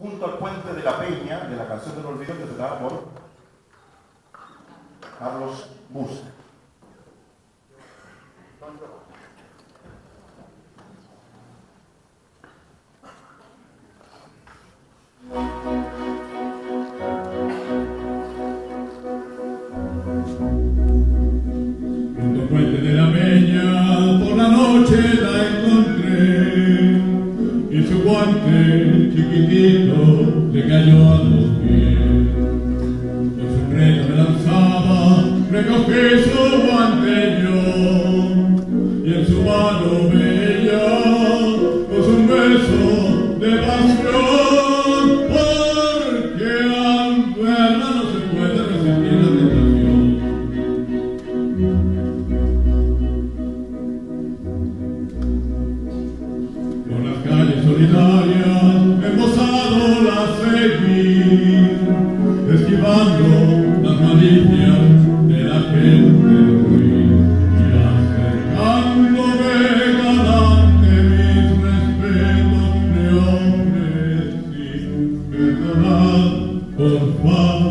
junto al puente de la Peña, de la canción del olvido interpretada por Carlos Busa. Jesús anterior. Lord, Father.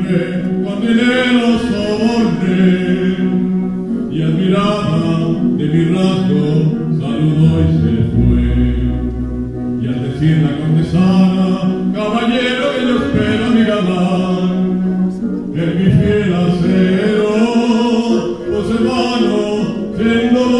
Con en el oso orden y admirada de mi rato, saludó y se fue. Y al decir la cortesana, caballero que no espera mi gabán, que mi fiel acero, pues José Manuel, tengo.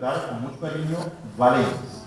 con mucho cariño Valencia.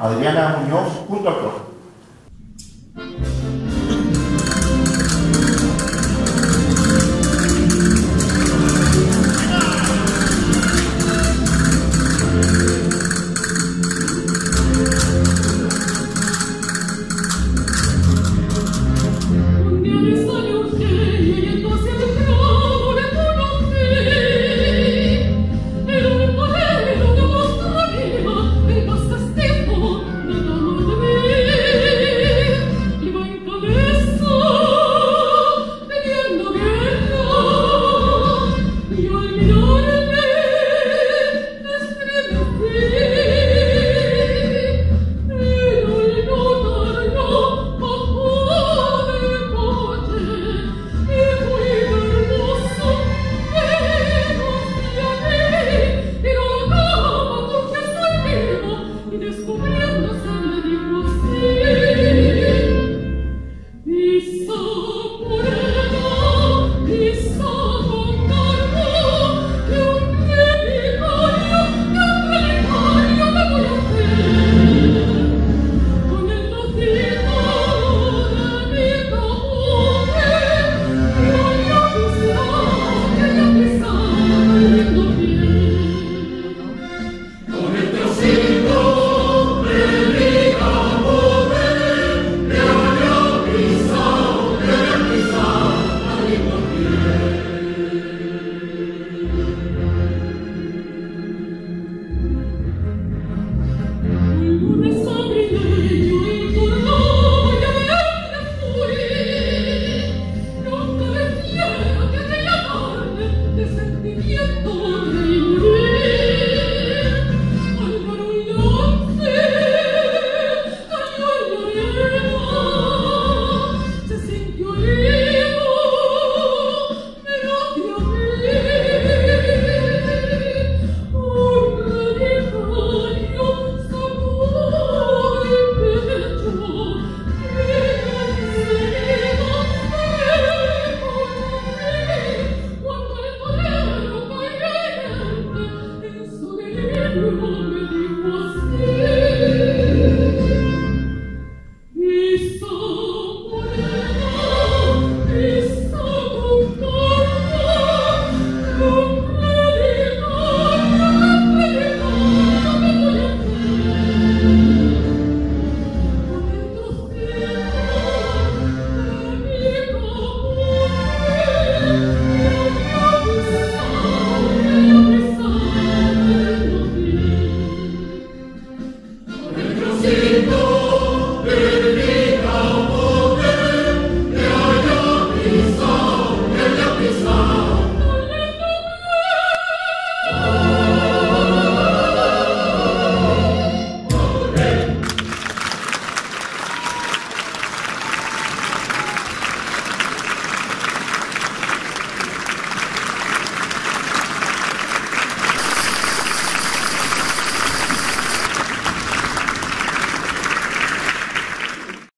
Adriana Muñoz junto al.